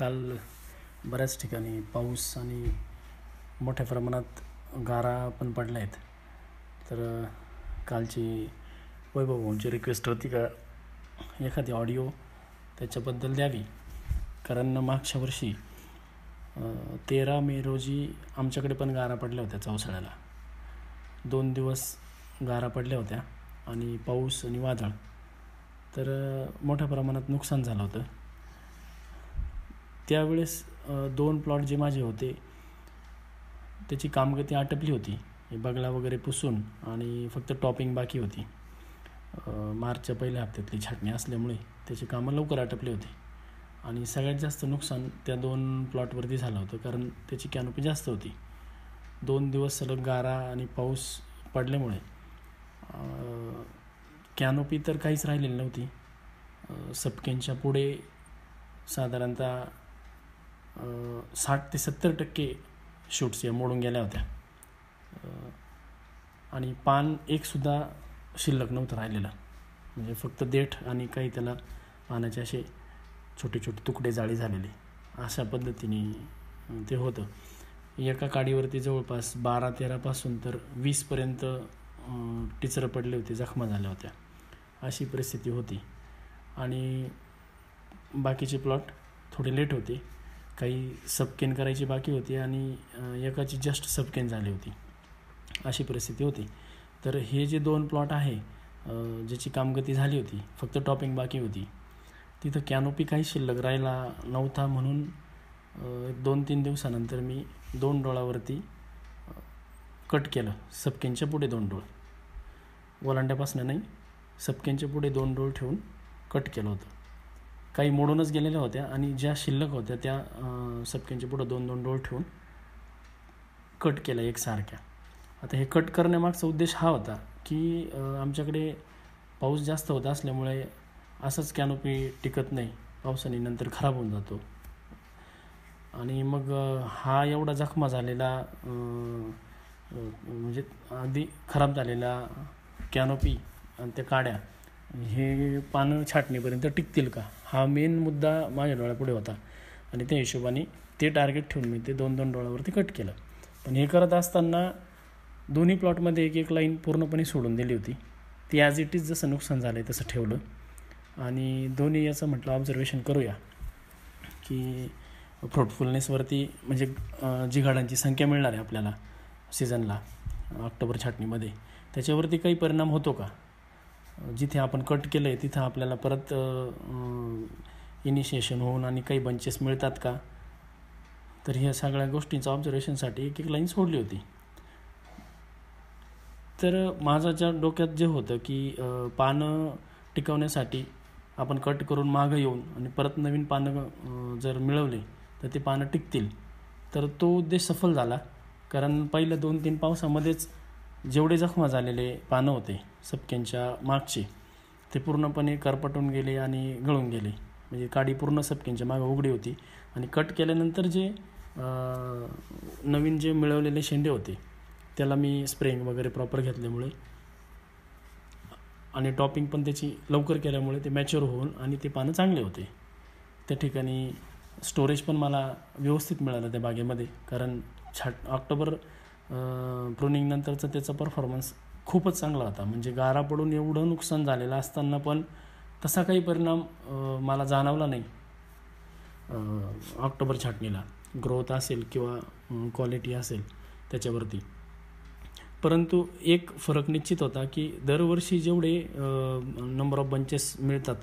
काल बऱ्याच ठिकाणी पाऊस आणि मोठ्या प्रमाणात गारा पण पडल्या आहेत तर कालची वैभवभाऊंची रिक्वेस्ट होती का एखादी ऑडिओ त्याच्याबद्दल द्यावी. कारण मागच्या वर्षी तेरा मे रोजी आमच्याकडे पण गारा पडल्या होत्या चौसाळ्याला. दोन दिवस गारा पडल्या होत्या आणि पाऊस आणि वादळ. तर मोठ्या प्रमाणात नुकसान झालं होतं. त्यावेळेस दोन प्लॉट जे माझे होते त्याची कामगती आटपली होती. बगला वगैरे पुसून आणि फक्त टॉपिंग बाकी होती. मार्चच्या पहिल्या हप्त्यातली छाटणी असल्यामुळे त्याची कामं लवकर आटपली होती. आणि सगळ्यात जास्त नुकसान त्या दोन प्लॉटवरती झालं होतं कारण त्याची कॅनोपी जास्त होती. दोन दिवस सलग गारा आणि पाऊस पडल्यामुळे कॅनोपी तर काहीच राहिलेली नव्हती. सपकेंच्या पुढे साधारणतः साठ ते सत्तर टक्के शूट्स या मोडून गेल्या होत्या. आणि पान एकसुद्धा शिल्लक नव्हतं राहिलेलं. म्हणजे फक्त देठ आणि काही त्याला पानाचे असे छोटे छोटे तुकडे जाळी झालेले. अशा पद्धतीने ते होतं. एका काडीवरती जवळपास बारा तेरापासून तर वीसपर्यंत टिचरं पडले होते जखमा झाल्या होत्या. अशी परिस्थिती होती. आणि बाकीचे प्लॉट थोडे लेट होते. काही सबकेन करायची बाकी होती आणि एकाची जस्ट सबकेन झाली होती. अशी परिस्थिती होती. तर हे जे दोन प्लॉट आहे ज्याची कामगती झाली होती फक्त टॉपिंग बाकी होती तिथं कॅनोपी काही शिल्लक राहिला नव्हता म्हणून दोन तीन दिवसानंतर मी दोन डोळावरती कट केलं. सबकेनच्या पुढे दोन डोळ. ओलांड्यापासून नाही सबकेनच्या पुढे दोन डोळ ठेवून कट केलं होतं. काही मोडूनच गेलेल्या होत्या आणि ज्या शिल्लक होत्या त्या सबकेनच्या पुढं दोन दोन डोळ ठेवून कट केल्या एकसारख्या. आता हे कट करण्यामागचा उद्देश हा होता की आमच्याकडे पाऊस जास्त होत असल्यामुळे असंच कॅनोपी टिकत नाही. पावसाने नंतर खराब होऊन जातो. आणि मग हा एवढा जखमा झालेला म्हणजे अगदी खराब झालेला कॅनोपी आणि त्या काड्या हे पानं छाटणीपर्यंत टिकतील का? हा मेन मुद्दा माझ्या डोळ्यापुढे होता. आणि त्या हिशोबाने ते टार्गेट ठेवून मी ते दोन दोन डोळ्यावरती कट केलं. पण हे करत असताना दोन्ही प्लॉटमध्ये एक एक लाईन पूर्णपणे सोडून दिली होती. ती ॲज इट इज जसं नुकसान झालं आहे तसं ठेवलं. आणि दोन्ही याचं म्हटलं ऑब्झर्वेशन करूया. की फ्रुटफुलनेसवरती म्हणजे जी गाडांची संख्या मिळणार आहे आपल्याला सीझनला ऑक्टोबर छाटणीमध्ये. त्याच्यावरती काही परिणाम होतो का? जिथे आपण कट केलं आहे तिथं आपल्याला परत इनिशिएशन होऊन आणि काही बंचेस मिळतात का? तर ह्या सगळ्या गोष्टींचं ऑब्झर्वेशनसाठी एक एक लाईन सोडली होती. तर माझ्याच्या ज्या डोक्यात जे होतं की पानं टिकवण्यासाठी आपण कट करून मागं येऊन आणि परत नवीन पानं जर मिळवले तर ते पानं टिकतील. तर तो उद्देश सफल झाला. कारण पहिल्या दोन तीन पावसामध्येच जेवढे जखमा झालेले पानं होते सपक्यांच्या मागचे ते पूर्णपणे करपटून गेले आणि गळून गेले. म्हणजे काडी पूर्ण सपक्यांच्या मागं उघडी होती आणि कट केल्यानंतर जे नवीन जे मिळवलेले शेंडे होते त्याला मी स्प्रेंग वगैरे प्रॉपर घेतल्यामुळे आणि टॉपिंग पण त्याची लवकर केल्यामुळे ते मॅच्युअर होऊन आणि ते पानं चांगले होते. त्या ठिकाणी स्टोरेज पण मला व्यवस्थित मिळालं त्या बागेमध्ये कारण छाट ऑक्टोबर प्रुनिंगनंतरचं त्याचा परफॉर्मन्स खूपच चांगला होता. म्हणजे गारा पडून एवढं नुकसान झालेलं असताना पण तसा काही परिणाम मला जाणवला नाही. ऑक्टोबर छाटणीला ग्रोथ असेल किंवा क्वालिटी असेल त्याच्यावरती. परंतु एक फरक निश्चित होता की दरवर्षी जेवढे नंबर ऑफ बंचेस मिळतात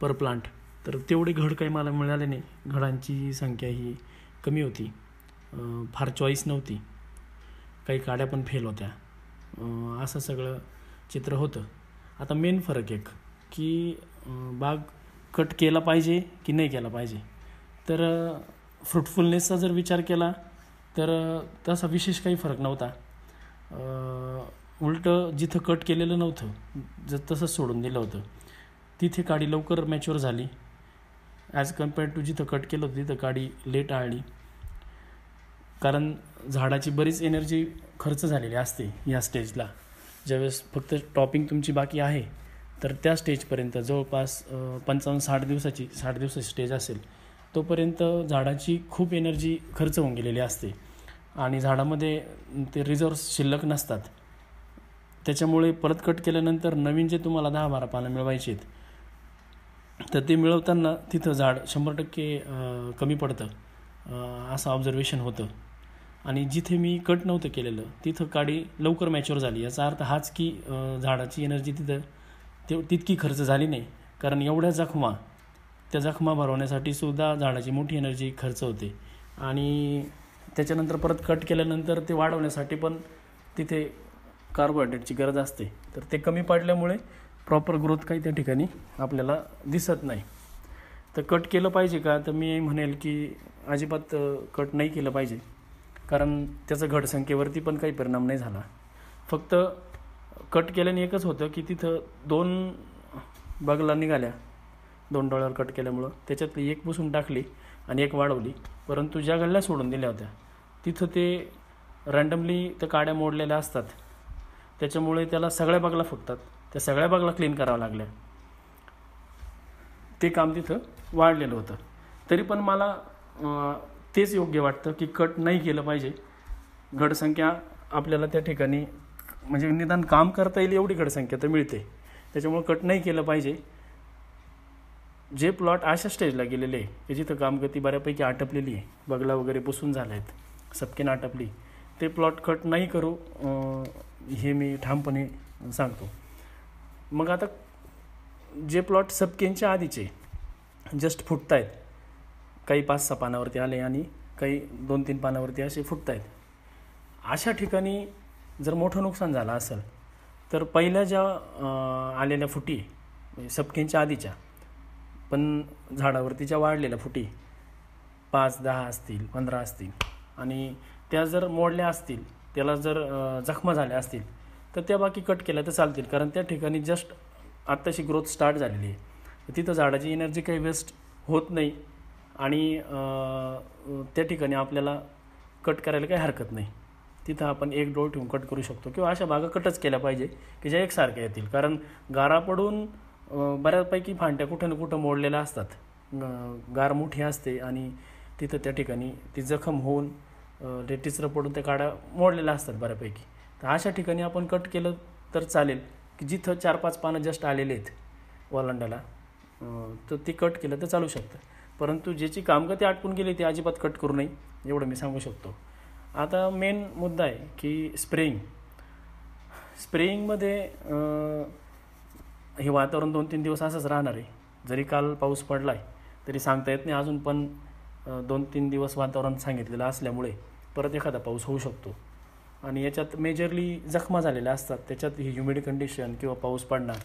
पर प्लांट तर तेवढे घड काही मला मिळाले नाही. घडांची संख्या ही कमी होती. फार चॉईस नव्हती. काही काड्या पण फेल होत्या. असं सगळं चित्र होतं. आता मेन फरक एक की बाग कट केला पाहिजे की नाही केला पाहिजे? तर फ्रुटफुलनेसचा जर विचार केला तर तसा विशेष काही फरक नव्हता. उलटं जिथं कट केलेलं नव्हतं ज तसंच सोडून दिलं होतं तिथे काडी लवकर मॅच्युअर झाली. ॲज कम्पेअर्ड टू जिथं कट केलं होतं तिथं काडी लेट आळली कारण झाडाची बरीच एनर्जी खर्च झालेली असते या स्टेजला ज्यावेळेस फक्त टॉपिंग तुमची बाकी आहे तर त्या स्टेजपर्यंत जवळपास पंचावन्न साठ दिवसाची साठ दिवसाची स्टेज असेल तोपर्यंत झाडाची खूप एनर्जी खर्च होऊन गेलेली असते. आणि झाडामध्ये ते रिझर्व्स शिल्लक नसतात. त्याच्यामुळे परत कट केल्यानंतर नवीन जे तुम्हाला दहा बारा पानं मिळवायचे आहेत तर ते मिळवताना तिथं झाड शंभर टक्के कमी पडतं. असं ऑब्झर्वेशन होतं. आणि जिथे मी कट नव्हतं केलेलं तिथं काडी लवकर मॅच्युअर झाली. याचा अर्थ हाच की झाडाची एनर्जी तिथं ते तितकी खर्च झाली नाही. कारण एवढ्या जखमा त्या जखमा भरवण्यासाठी सुद्धा झाडाची मोठी एनर्जी खर्च होते. आणि त्याच्यानंतर परत कट केल्यानंतर ते वाढवण्यासाठी पण तिथे कार्बोहायड्रेटची गरज असते. तर ते कमी पडल्यामुळे प्रॉपर ग्रोथ काही त्या ठिकाणी आपल्याला दिसत नाही. तर कट केलं पाहिजे का? तर मी म्हणेल की अजिबात कट नाही केलं पाहिजे. कारण त्याचं घटसंख्येवरती पण काही परिणाम नाही झाला. फक्त कट केल्याने एकच होतं की तिथं दोन बगला निघाल्या. दोन डोळ्यावर कट केल्यामुळं. त्याच्यातली एक पुसून टाकली आणि एक वाढवली. परंतु ज्या गल्ल्या सोडून दिल्या होत्या तिथं ते रँडमली त्या काड्या मोडलेल्या असतात. त्याच्यामुळे त्याला सगळ्या बागला फुटतात. त्या सगळ्या बागला क्लीन करावं लागल्या. ते काम तिथं वाढलेलं होतं. तरी पण मला तेच योग्य वाटतं की कट नाही केलं पाहिजे. घडसंख्या आपल्याला त्या ठिकाणी म्हणजे निदान काम करता येईल एवढी घडसंख्या तर मिळते. त्याच्यामुळे कट नाही केलं पाहिजे. जे प्लॉट अशा स्टेजला गेलेले आहे की जिथं कामगती बऱ्यापैकी आटपलेली आहे बगला वगैरे पुसून झाला आहेत सबकेन आटपली ते प्लॉट कट नाही करू हे मी ठामपणे सांगतो. मग आता जे प्लॉट सबकेनच्या आधीचे जस्ट फुटत आहेत काही पाच सहा पानावरती आले आणि काही दोन तीन पानावरती असे फुटत आहेत अशा ठिकाणी जर मोठं नुकसान झालं असेल तर पहिल्या ज्या आलेल्या फुटी म्हणजे आधीच्या पण झाडावरती ज्या वाढलेल्या फुटी पाच दहा असतील पंधरा असतील आणि त्या जर मोडल्या असतील त्याला जर जखमा झाल्या असतील तर त्या बाकी कट केल्या तर चालतील कारण त्या ठिकाणी जस्ट आत्ताशी ग्रोथ स्टार्ट झालेली आहे. तिथं झाडाची एनर्जी काही वेस्ट होत नाही. आणि त्या ठिकाणी आपल्याला कट करायला काही हरकत नाही. तिथं आपण एक डोळ ठेवून कट करू शकतो किंवा अशा भागा कटच केल्या पाहिजे की ज्या एकसारख्या येतील. कारण गारा पडून बऱ्यापैकी फांट्या कुठं ना कुठं मोडलेल्या असतात. गार मोठी असते आणि तिथं त्या ठिकाणी ती जखम होऊन ते टिचरं पडून त्या काड्या मोडलेल्या असतात बऱ्यापैकी. तर अशा ठिकाणी आपण कट केलं तर चालेल की जिथं चार पाच पानं जस्ट आलेले आहेत वलांडाला तर ती कट केलं तर चालू शकतं. परंतु ज्याची कामगती आटपून गेली ती अजिबात कट करू नये एवढं मी सांगू शकतो. आता मेन मुद्दा आहे की स्प्रेईंग स्प्रेईंगमध्ये हे वातावरण दोन तीन दिवस असंच राहणार आहे. जरी काल पाऊस पडला आहे तरी सांगता येत नाही अजून पण दोन तीन दिवस वातावरण सांगितलेलं असल्यामुळे परत एखादा पाऊस होऊ शकतो. आणि याच्यात मेजरली जखमा झालेल्या असतात. त्याच्यात ही ह्युमिड कंडिशन किंवा पाऊस पडणार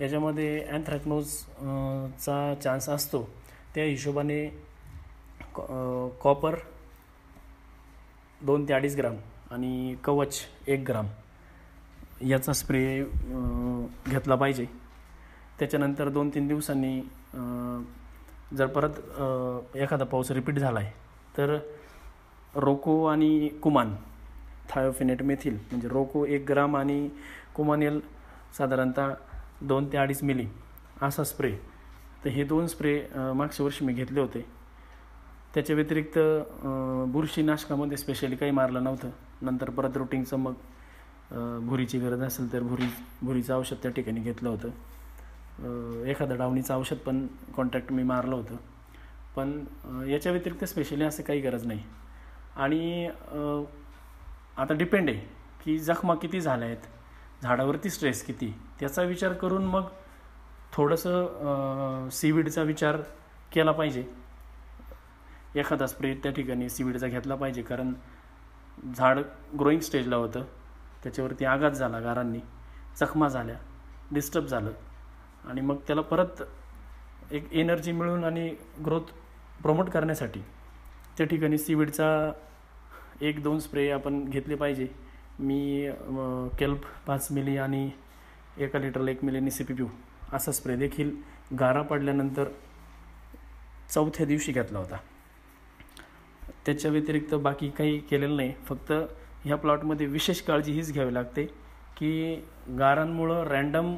याच्यामध्ये चा चान्स असतो. त्या हिशोबाने कॉपर दोन ते अडीच ग्राम आणि कवच एक ग्राम याचा स्प्रे घेतला पाहिजे. त्याच्यानंतर दोन तीन दिवसांनी जर परत एखादा पाऊस रिपीट झाला आहे तर रोको आणि कुमान थायोफिनेट मेथिल म्हणजे रोको एक ग्राम आणि कुमानेल साधारणतः दोन ते अडीच मिली असा स्प्रे तर हे दोन स्प्रे मागच्या वर्षी मी घेतले होते. त्याच्या व्यतिरिक्त बुरशीनाशकामध्ये स्पेशली काही मारलं नव्हतं. नंतर परत रुटीनचं मग भुरीची गरज असेल तर भुरी भुरीचं औषध त्या ठिकाणी घेतलं होतं. एखादं डावणीचं औषध पण कॉन्टॅक्ट मी मारलं होतं. पण याच्या व्यतिरिक्त स्पेशली असं काही गरज नाही. आणि आता डिपेंड आहे की जखमा किती झाल्या आहेत झाडावरती स्ट्रेस किती त्याचा विचार करून मग थोडंसं सीविडचा विचार केला पाहिजे. एखादा स्प्रे त्या ठिकाणी सीविडचा घेतला पाहिजे कारण झाड ग्रोईंग स्टेजला होतं. त्याच्यावरती आघात झाला गारांनी जखमा झाल्या डिस्टर्ब झालं. आणि मग त्याला परत एक एनर्जी मिळून आणि ग्रोथ प्रमोट करण्यासाठी त्या ठिकाणी सीविडचा एक दोन स्प्रे आपण घेतले पाहिजे. मी केल्प पाच मिली आणि एका लिटरला एक मिलीनी सी पी पी असा स्प्रे देखील गारा पडल्यानंतर चौथ्या दिवशी घेतला होता. त्याच्या व्यतिरिक्त बाकी काही केलेलं नाही. फक्त ह्या प्लॉटमध्ये विशेष काळजी हीच घ्यावी लागते की गारांमुळं रँडम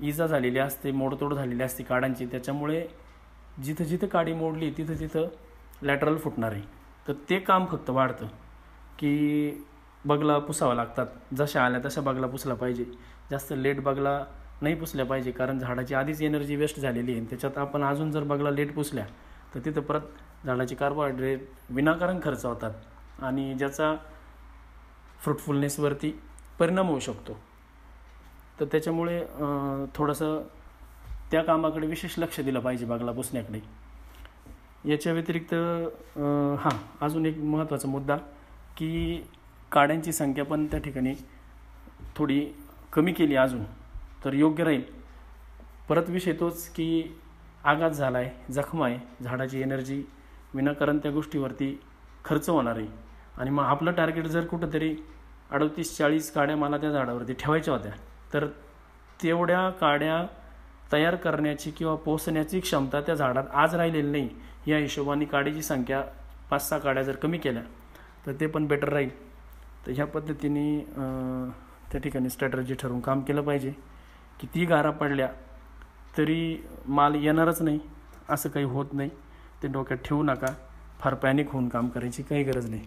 इजा झालेली असते मोडतोड झालेली असते काडांची. त्याच्यामुळे जिथं जिथं काडी मोडली तिथं तिथं लॅटरल फुटणार आहे तर ते काम फक्त वाढतं की बगला पुसावा लागतात. जशा आल्या तशा बगला पुसला पाहिजे. जास्त लेट बगला नाही पुसल्या पाहिजे कारण झाडाची आधीच एनर्जी वेस्ट झालेली आहे. त्याच्यात आपण अजून जर बगला लेट पुसल्या तर तिथं परत झाडाची कार्बोहायड्रेट विनाकारण खर्च होतात आणि ज्याचा फ्रुटफुलनेसवरती परिणाम होऊ शकतो. तर त्याच्यामुळे थोडंसं त्या कामाकडे विशेष लक्ष दिलं पाहिजे बागला पुसण्याकडे. याच्या व्यतिरिक्त हां अजून एक महत्त्वाचा मुद्दा की काड्यांची संख्या पण त्या ठिकाणी थोडी कमी केली अजून तर योग्य राहील. परत विषय तोच की आघात झाला आहे जखम आहे झाडाची एनर्जी विनाकारण त्या गोष्टीवरती खर्च होणार आहे. आणि मग आपलं टार्गेट जर कुठंतरी अडतीस चाळीस काड्या मला त्या झाडावरती ठेवायच्या होत्या तर तेवढ्या काड्या तयार करण्याची किंवा पोचण्याची क्षमता त्या झाडात आज राहिलेली नाही. या हिशोबाने काडीची संख्या पाच सहा काड्या जर कमी केल्या तर ते पण बेटर राहील. तर ह्या पद्धतीने त्या ठिकाणी स्ट्रॅटर्जी ठरवून काम केलं पाहिजे. किती गारा पडल्या तरी माल येणारच नाही असं काही होत नाही. ते डोक्यात ठेवू नका. फार पॅनिक होऊन काम करायची काही गरज नाही.